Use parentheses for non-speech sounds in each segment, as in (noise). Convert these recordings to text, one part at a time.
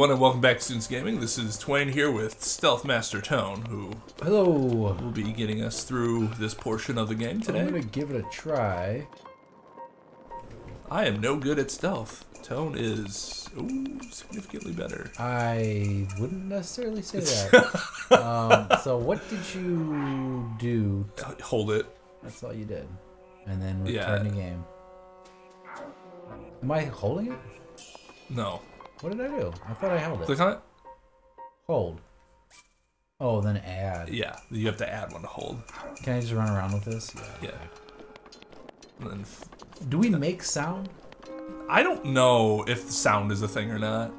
everyone, and welcome back to Students Gaming. This is Twain here with Stealth Master Tone, who Hello. will be getting us through this portion of the game today. I'm gonna give it a try. I am no good at stealth. Tone is ooh, significantly better. I wouldn't necessarily say that. (laughs) um, so what did you do? Hold it. That's all you did, and then Yeah. return the game. Am I holding it? No. What did I do? I thought I held it. Click on it. Hold. Oh, then add. Yeah, you have to add one to hold. Can I just run around with this? Yeah. And then f- Do we make sound? I don't know if the sound is a thing or not.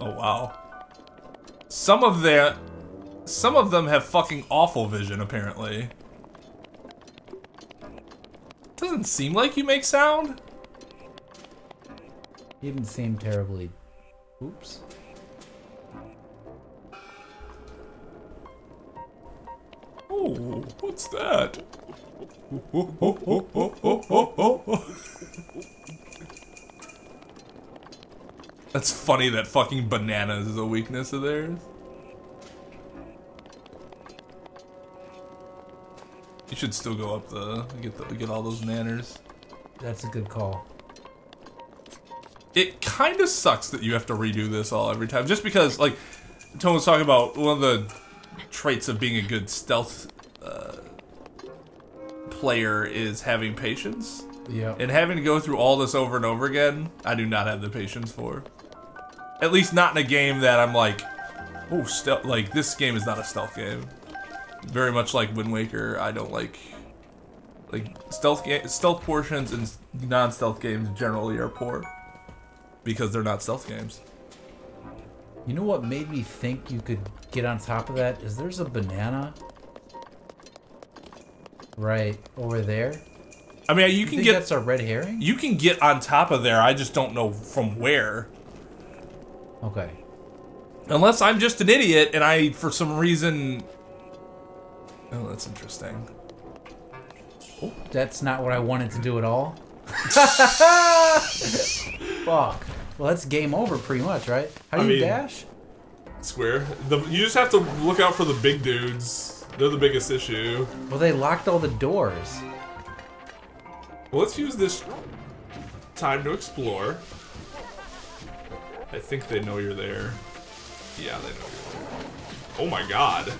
Oh wow. Some of their some of them have fucking awful vision apparently. Doesn't seem like you make sound. He didn't seem terribly. Oops. Oh, what's that? That's funny that fucking bananas is a weakness of theirs. You should still go up the get the, get all those nanners. That's a good call. It kind of sucks that you have to redo this all every time, just because like Tone was talking about one of the traits of being a good stealth uh, player is having patience. Yeah. And having to go through all this over and over again, I do not have the patience for. At least not in a game that I'm like, oh, stealth. Like this game is not a stealth game. Very much like Wind Waker, I don't like. Like stealth ga- stealth portions and non-stealth games generally are poor because they're not stealth games. You know what made me think you could get on top of that? Is there's a banana right over there? I mean, you You can get that's a red herring? you can get on top of there. I just don't know from where. Okay. Unless I'm just an idiot and I, for some reason. Oh, that's interesting. That's not what I wanted to do at all. (laughs) Fuck. Well, that's game over pretty much, right? How do I you mean- dash? Square. The, you just have to look out for the big dudes. They're the biggest issue. Well, they locked all the doors. Well, let's use this time to explore. I think they know you're there. Yeah, they know you're there. Oh my god.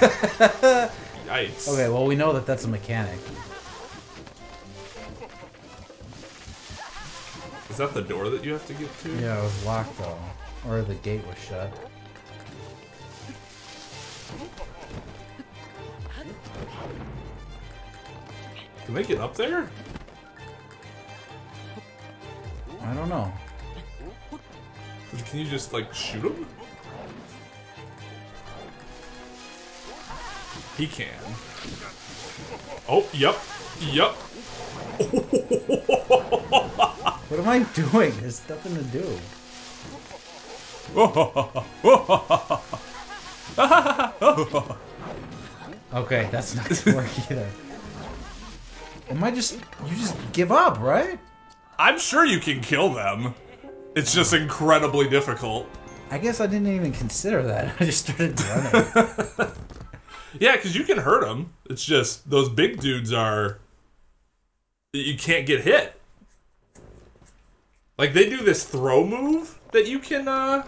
(laughs) Yikes. Okay, well, we know that that's a mechanic. That the door that you have to get to? Yeah, it was locked though. Or the gate was shut. Can they get up there? I don't know. Can you just, like, shoot him? He can. Oh, yep. Yep. (laughs) What am I doing? There's nothing to do. Okay, that's not gonna work (laughs) either. Am I just you just give up, right? I'm sure you can kill them. It's just incredibly difficult. I guess I didn't even consider that. (laughs) I just started running. (laughs) Yeah, because you can hurt them. It's just those big dudes are. You can't get hit. Like they do this throw move that you can. uh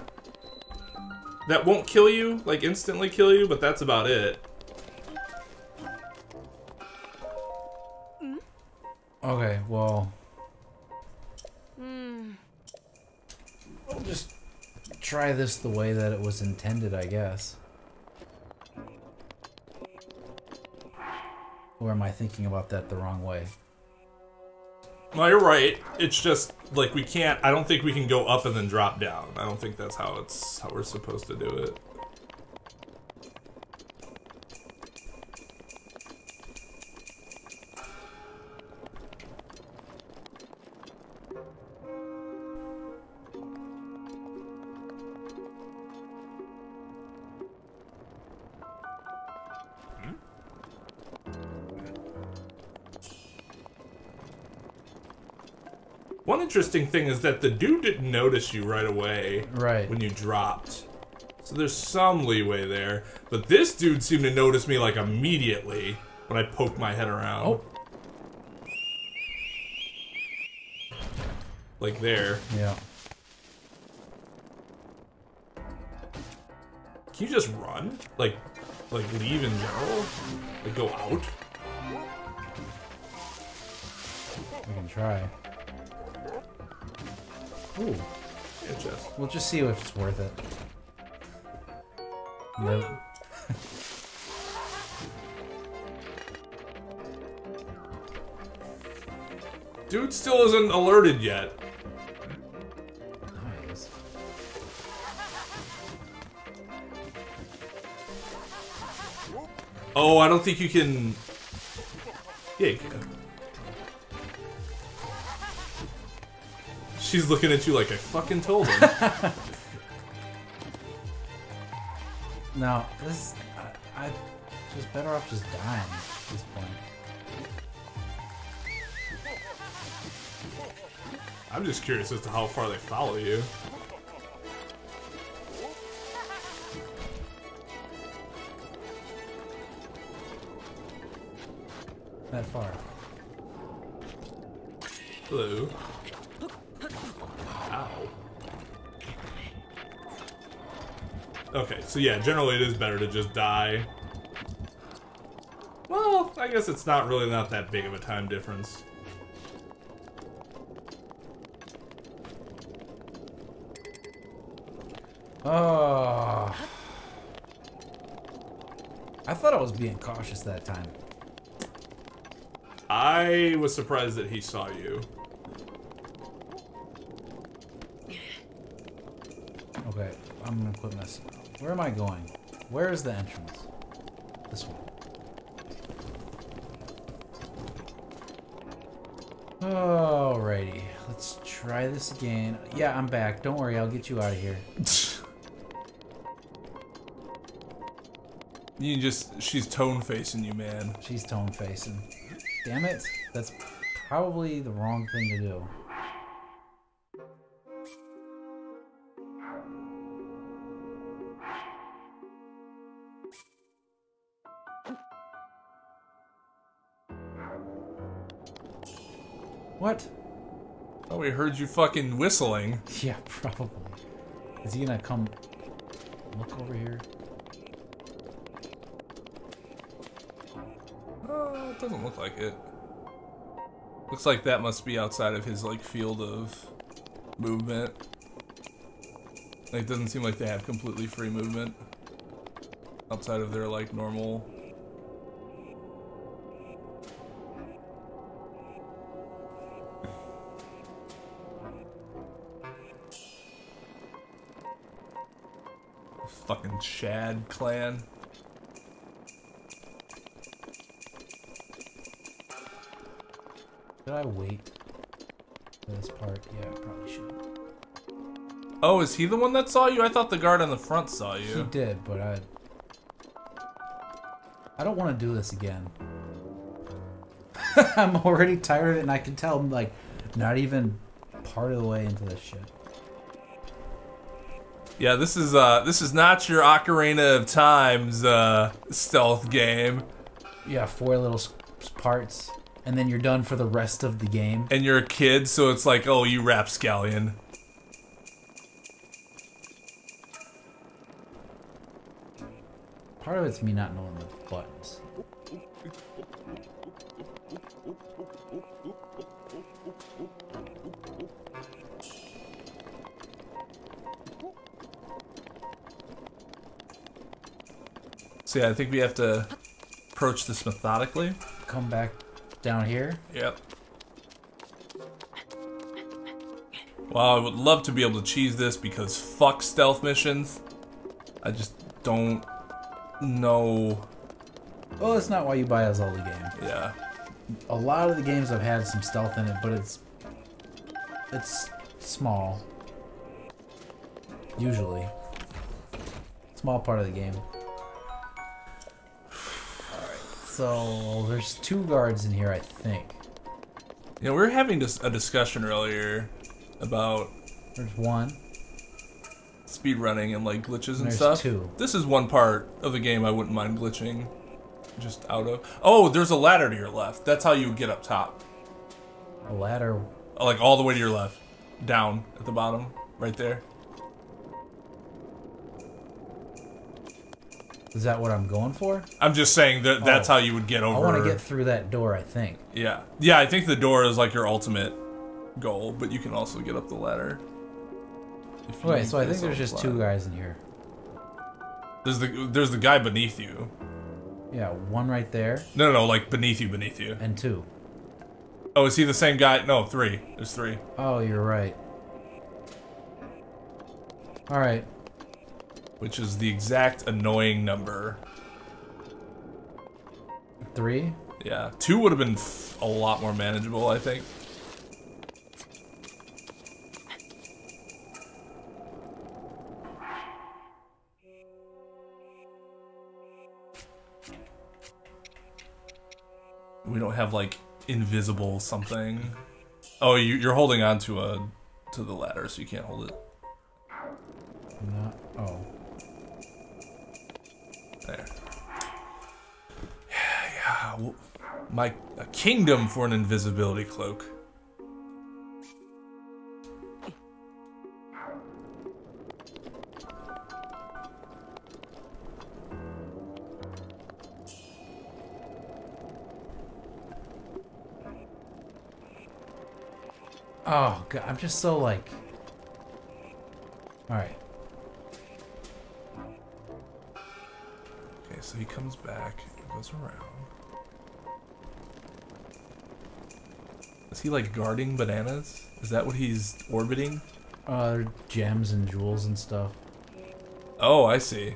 That won't kill you, like instantly kill you, but that's about it. okay, well. I'll just try this the way that it was intended, I guess. Or am I thinking about that the wrong way? No, you're right. It's just like we can't. I don't think we can go up and then drop down. I don't think that's how it's how we're supposed to do it. Interesting thing is that the dude didn't notice you right away Right. when you dropped. So there's some leeway there. But this dude seemed to notice me like immediately when I poked my head around. Oh. Like there. Yeah. Can you just run? Like, like leave in general? Like go out? We can try. Ooh. Yeah, just. We'll just see if it's worth it. Nope. Dude still isn't alerted yet. Nice. Oh, I don't think you can. Yeah, you can. She's looking at you like I fucking told him. (laughs) No, this I, I just better off just dying at this point. I'm just curious as to how far they follow you. That far. Hello. Okay, so yeah, generally it is better to just die. Well, I guess it's not really not that big of a time difference. Oh. I thought I was being cautious that time. I was surprised that he saw you. Okay, I'm gonna quit messing. Where am I going? Where is the entrance? This one. Alrighty, let's try this again. Yeah, I'm back. Don't worry, I'll get you out of here. (laughs) You just she's tone facing you, man. She's tone facing. Damn it, that's probably the wrong thing to do. What? Oh, we heard you fucking whistling. Yeah, probably. Is he gonna come look over here? Uh, it doesn't look like it. Looks like that must be outside of his like field of movement. Like, it doesn't seem like they have completely free movement outside of their like normal. Fucking Shad clan. Should I wait for this part? Yeah, I probably should. Oh, is he the one that saw you? I thought the guard on the front saw you. He did, but I. I don't want to do this again. (laughs) I'm already tired of it, and I can tell I'm like not even part of the way into this shit. Yeah, this is uh this is not your Ocarina of Times uh stealth game. Yeah, four little parts, and then you're done for the rest of the game. And you're a kid, so it's like, oh, you rapscallion. Part of it's me not knowing the buttons. So yeah, I think we have to approach this methodically. Come back down here. Yep. Wow, I would love to be able to cheese this because fuck stealth missions. I just don't know. Well, that's not why you buy a Zelda game. Yeah. A lot of the games have had some stealth in it, but it's it's small. Usually. Small part of the game. So there's two guards in here, I think. You know, we were having dis- a discussion earlier about There's one. speed running and like glitches and There's stuff. two. This is one part of the game I wouldn't mind glitching just out of. Oh, there's a ladder to your left. That's how you get up top. A ladder. Like all the way to your left. Down at the bottom. Right there. Is that what I'm going for? I'm just saying that that's Oh. how you would get over. I want to get through that door. I think. Yeah. Yeah, I think the door is like your ultimate goal, but you can also get up the ladder. Wait, so I think there's just two guys in here. There's the there's the guy beneath you. Yeah, one right there No, no, no, like beneath you, beneath you. and two. Oh, is he the same guy? No, three. There's three. Oh, you're right. All right. Which is the exact annoying number. Three. Yeah, two would have been f- a lot more manageable, I think. We don't have like invisible something. Oh, you, you're holding on to a to the ladder, so you can't hold it. Not. Oh. There. Yeah, yeah. well, My a kingdom for an invisibility cloak. Oh god, I'm just so like. All right. Okay, so he comes back, goes around. Is he like guarding bananas? Is that what he's orbiting? Uh, gems and jewels and stuff. Oh, I see.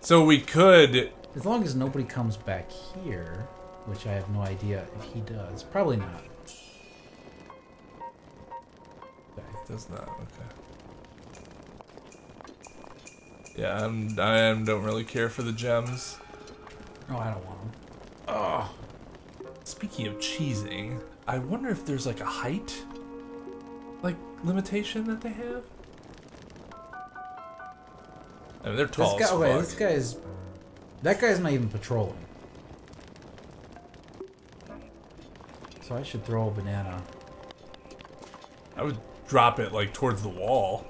So we could. As long as nobody comes back here, which I have no idea if he does. Probably not. Okay. Does not. Okay. Yeah, I'm. I am, don't really care for the gems. Oh, I don't want them. Oh. Speaking of cheesing, I wonder if there's like a height, like limitation that they have. I mean, they're This tall guy, as okay, fuck. this guy's. That guy's not even patrolling. So I should throw a banana. I would drop it like towards the wall,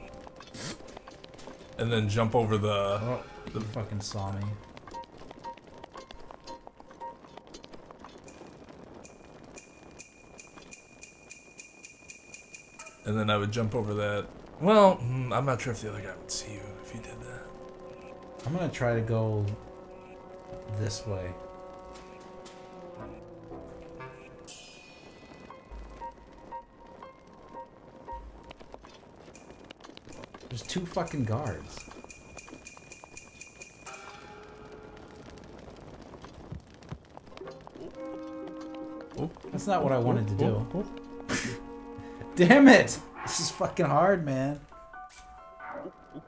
and then jump over the. Oh, he fucking saw me. And then I would jump over that. Well, hmm, I'm not sure if the other guy would see you if he did that. I'm gonna try to go this way. There's two fucking guards. Oh, That's not what I wanted to do. Damn it! This is fucking hard, man.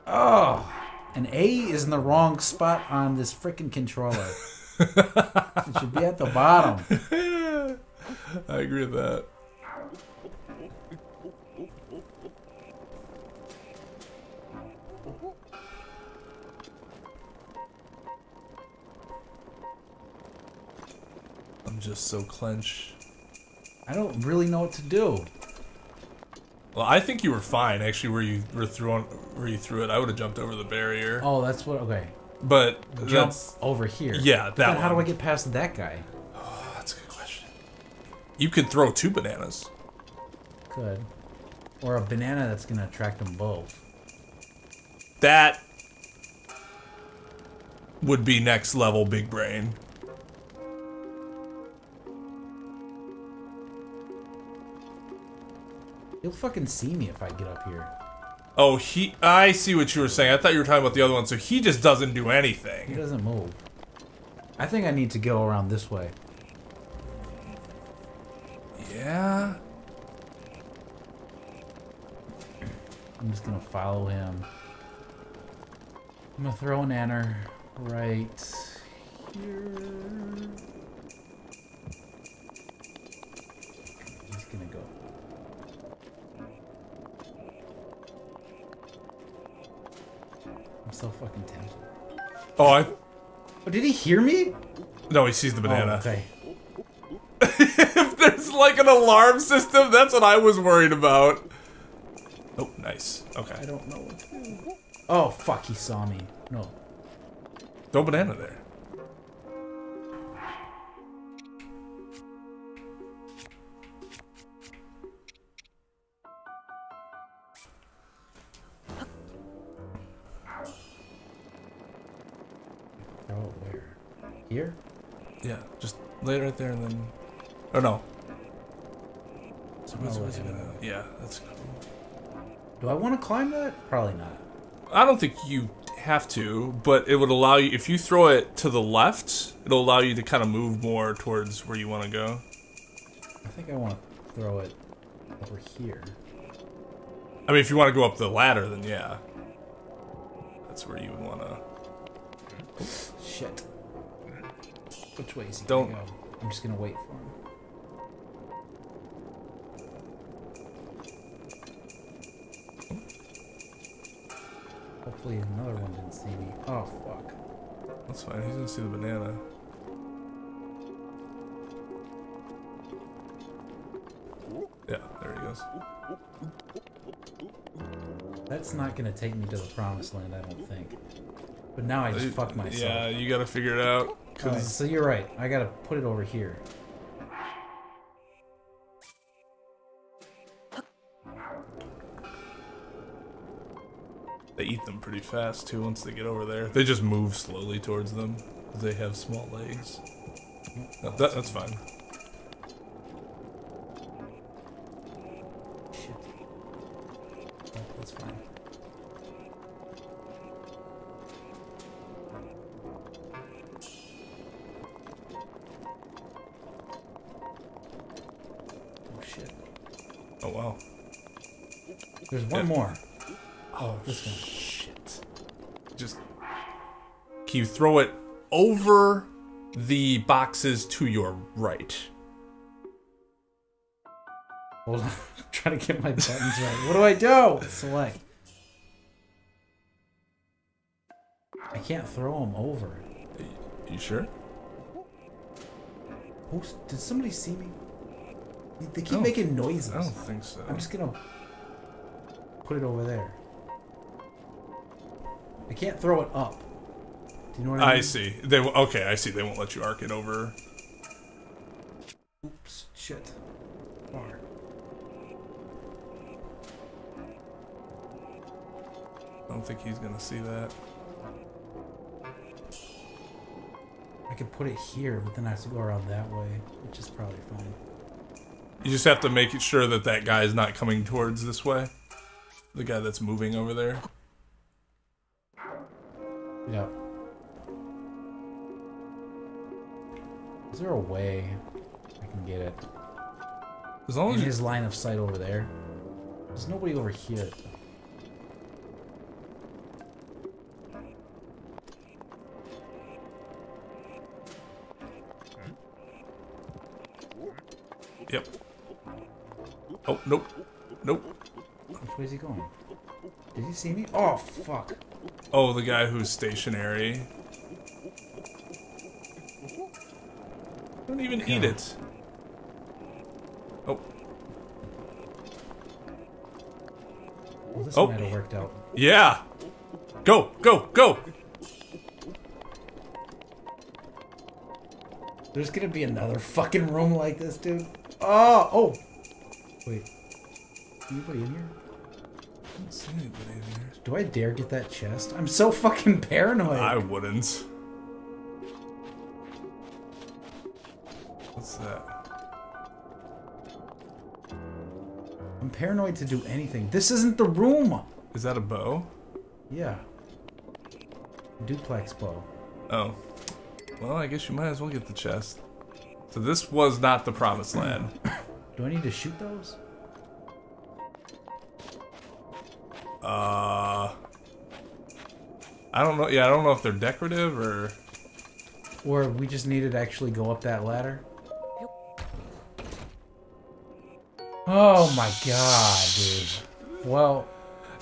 Oh, An A is in the wrong spot on this freaking controller. it should be at the bottom. (laughs) I agree with that. I'm just so clenched. I don't really know what to do. Well, I think you were fine actually. Where you were throwing, where you threw it, I would have jumped over the barrier. Oh, that's what. Okay, But jump over here. yeah, that Then how do I get past that guy? Oh, (sighs) that's a good question. You could throw two bananas. Good. Or a banana that's gonna attract them both. That would be next level big brain. He'll fucking see me if I get up here. Oh, he. I see what you were saying. I thought you were talking about the other one. So he just doesn't do anything. He doesn't move. I think I need to go around this way. Yeah. I'm just gonna follow him. I'm gonna throw an anner right here. Oh, I Oh, did he hear me? no, he sees the oh, banana. Oh, okay. (laughs) if there's like an alarm system, that's what I was worried about. Oh, nice. Okay. I don't know what to do. Oh, fuck, he saw me. No. Throw banana there. There and then. Oh no. So what's- oh, what's let it him gonna- Yeah, that's cool. Do I want to climb that? Probably not. I don't think you have to, but it would allow you if you throw it to the left, it'll allow you to kind of move more towards where you want to go. I think I want to throw it over here. I mean, if you want to go up the ladder, then yeah, that's where you would want to. Shit. Which way is he Don't- gonna go? I'm just gonna wait for him. Hopefully another one didn't see me. Oh fuck. That's fine. He's gonna see the banana. Yeah, there he goes. That's not gonna take me to the promised land, I don't think. But now I just fucked myself. Yeah, you gotta figure it out. Cause so you're right. I gotta put it over here. they eat them pretty fast too. Once they get over there, they just move slowly towards them. They have small legs. No, that, that's fine. Just can you throw it over the boxes to your right? Hold on. (laughs) I'm trying to get my buttons right. What do I do? Select. I can't throw them over. You sure? Who's, did somebody see me? They- They keep oh, making noises. I don't think so. I'm just gonna put it over there. I can't throw it up. Do you know what I mean? I see. They w- okay. I see. They won't let you arc it over. Oops, shit. Far. I don't think he's gonna see that. I could put it here, but then I have to go around that way, which is probably fine. You just have to make it sure that that guy is not coming towards this way. The guy that's moving over there. A way I can get it As long in as his line of sight over there? There's nobody over here. Yep. Oh nope. Nope. Which way is he going? Did he see me? Oh fuck! Oh, the guy who's stationary. Don't even eat it. Oh, Well, this Oh. might have worked out. yeah. Go, go, go. There's gonna be another fucking room like this, dude. Oh, oh. Wait. Anybody in here? I don't see anybody in here. Do I dare get that chest? I'm so fucking paranoid. I wouldn't. What's that? I'm paranoid to do anything. This isn't the room. Is that a bow? Yeah. Duplex bow. Oh. Well, I guess you might as well get the chest. So this was not the promised land. (coughs) Do I need to shoot those? Uh I don't know. Yeah, I don't know if they're decorative or Or we just needed to actually go up that ladder? Oh my god, dude. Well,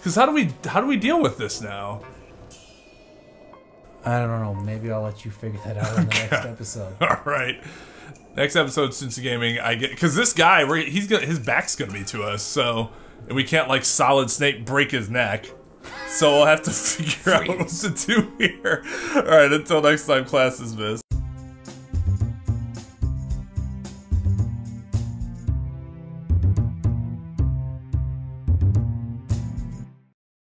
cuz how do we how do we deal with this now? I don't know. Maybe I'll let you figure that out in the (laughs) next episode. (laughs) All right. Next episode, Cincy Gaming, I get because this guy, we're, he's gonna his back's gonna be to us, so and we can't like Solid Snake break his neck, so we'll have to (laughs) figure out what to do here. All right, until next time, class is missed.